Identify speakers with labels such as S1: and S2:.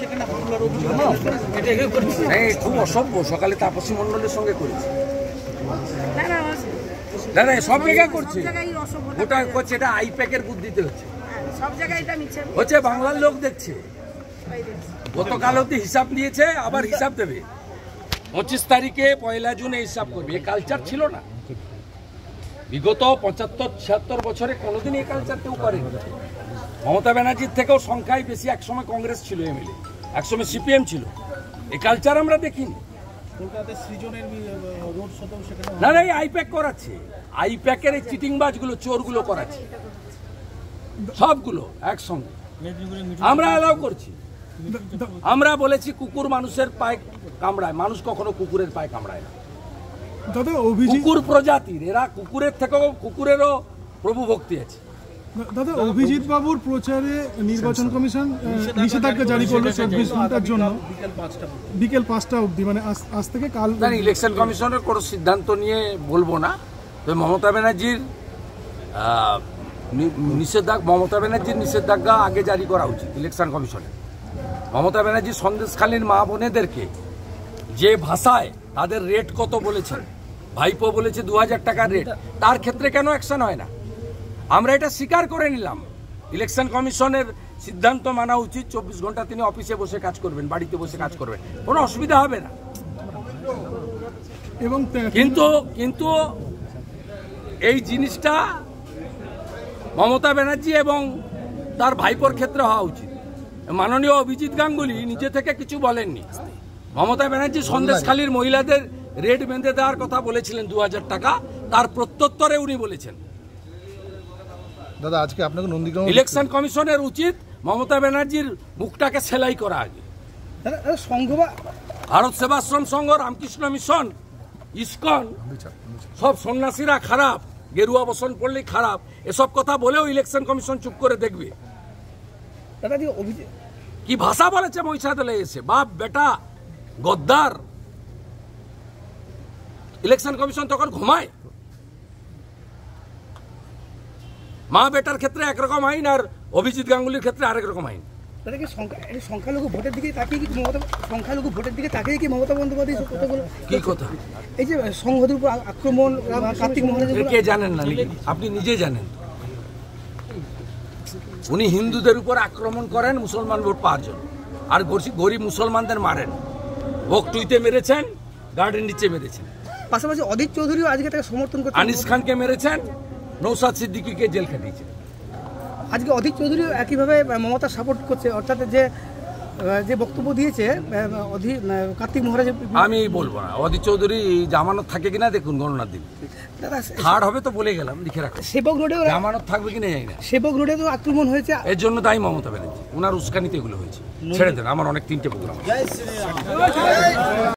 S1: সেখানে হামলার অভিযোগ এটা এগুলো করছে?
S2: খুব অসভ্য। সকালে তাপসী মণ্ডলের সঙ্গে করেছে।
S3: না না
S2: সব জায়গায় করছে। ওটা করছে এটা আইপ্যাকের বুদ্ধিতে হচ্ছে।
S3: হ্যাঁ, সব জায়গায় এটা মিছে
S2: হচ্ছে বাংলার লোক দেখছে। গতকাল অব্দি হিসাব নিয়েছে আবার হিসাব দেবে। পঁচিশ তারিখে পয়লা জুনে হিসাব করবে। এ কালচার ছিল না। বিগত পঁচাত্তর ছিয়াত্তর বছরে কোনোদিন এই কালচার কেউ করেনি। মমতা ব্যানার্জির থেকেও সংখ্যায় বেশি একসময় কংগ্রেস ছিল এমএলএ। একসময় সিপিএম ছিল। এই কালচার আমরা দেখিনি।
S1: কলকাতাতে সৃজনের রোড শোতেও সেখানে
S2: না না এই আইপ্যাক করাচ্ছে। আইপ্যাকের এই চিটিংবাজগুলো চোরগুলো করাচ্ছে। সবগুলো একসঙ্গে। আমরা অ্যালাউ করছি। আমরা বলেছি কুকুর মানুষের পায়ে কামড়ায়। মানুষ কখনো কুকুরের পায়ে কামড়ায় না।
S4: দাদা
S2: কুকুর প্রজাতির। এরা কুকুরের থেকেও কুকুরেরও প্রভু ভক্তি আছে।
S4: দাদা অভিজিৎ বাবুর প্রচারে নির্বাচন কমিশন নিষেধাজ্ঞা জারি করল চব্বিশ ঘণ্টার জন্য।
S1: বিকেল পাঁচটা।
S4: অবধি। মানে আজ থেকে কাল
S2: ইলেকশন কমিশনের কোনো সিদ্ধান্ত নিয়ে বলব না। তবে মমতা ব্যানার্জির নিষেধাজ্ঞা মমতা ব্যানার্জির নিষেধাজ্ঞা আগে জারি করা উচিত ইলেকশন কমিশনের মমতা ব্যানার্জি সন্দেশখালীর মা বোনেদেরকে যে ভাষায় তাদের রেট কত বলেছেন ভাইপো বলেছে দু হাজার টাকার রেট তার ক্ষেত্রে কেন অ্যাকশন হয় না? আমরা এটা স্বীকার করে নিলাম। ইলেকশন কমিশনের সিদ্ধান্ত মানা উচিত চব্বিশ ঘণ্টা তিনি অফিসে বসে কাজ করবেন বাড়িতে বসে কাজ করবেন। কোনো অসুবিধা হবে না।
S4: এবং
S2: কিন্তু কিন্তু এই জিনিসটা মমতা ব্যানার্জি এবং তার ভাইপোর ক্ষেত্রে হওয়া উচিত। মাননীয় অভিজিৎ গাঙ্গুলি নিজে থেকে কিছু বলেননি। মমতা ব্যানার্জি সন্দেশখালীর মহিলাদের রেট বেঁধে দেওয়ার কথা বলেছিলেন দু হাজার টাকা তার প্রত্যুত্তরে উনি বলেছেন।
S5: দাদা আজকে আপনাকে নন্দীগ্রাম
S2: ইলেকশন কমিশনের উচিত মমতা ব্যানার্জির মুখটাকে সেলাই করা আগে। ভারত সেবাশ্রম সংঘ রামকৃষ্ণ মিশন ইস্কন সব সন্ন্যাসীরা খারাপ গেরুয়া বসন পড়লেই খারাপ। এসব কথা বলেও ইলেকশন কমিশন চুপ করে দেখবে। কি ভাষা বলেছে মহিষাদলে এসে? বাপ বেটা গদ্দার। ইলেকশন কমিশন তখন ঘুমায়। মা বেটার ক্ষেত্রে একরকম আইন আর অভিজিৎ গাঙ্গুলির ক্ষেত্রে আরেক রকম আইন।
S6: তাহলে কি সংখ্যা- এই সংখ্যালঘু ভোটের দিকে তাকিয়ে কি মমতা সংখ্যালঘু ভোটের দিকে তাকিয়ে কি মমতা বন্দ্যোপাধ্যায় এইসব কথাগুলো?
S2: কি কথা?
S6: এই যে সংঘদের উপর আক্রমণ কার্তিক
S2: কে জানেন না নাকি আপনি নিজে জানেন। উনি হিন্দুদের উপর আক্রমণ করেন মুসলমান ভোট পাওয়ার জন্য। আর গরিব- মুসলমানদের মারেন। বকটুইতে মেরেছেন গার্ডেন নিচে মেরেছেন।
S6: পাশাপাশি অদিত চৌধুরীও আজকে তাকে সমর্থন করছে
S2: আনিস খানকে মেরেছেন নৌসাদ সিদ্দিকিকে জেল খাটিয়েছেন
S6: আজকে অদিত চৌধুরীও একইভাবে মমতা সাপোর্ট করছে। অর্থাৎ যে যে বক্তব্য দিয়েছে কার্তিক মহারাজের
S2: আমি বলব না। অদিত চৌধুরী জামানত থাকে কিনা দেখুন গণনার দিন।
S6: দাদা
S2: থার্ড হবে তো বলে গেলাম লিখে রাখো।
S6: সেবক রোডেও
S2: জামানত থাকবে কিনা জানি না।
S6: সেবক রোডে তো আক্রমণ হয়েছে।
S2: এর জন্য দায়ী মমতা ব্যানার্জি। ওনার উস্কানিতে এগুলো হয়েছে। ছেড়ে দেন আমার অনেক তিনটে প্রোগ্রাম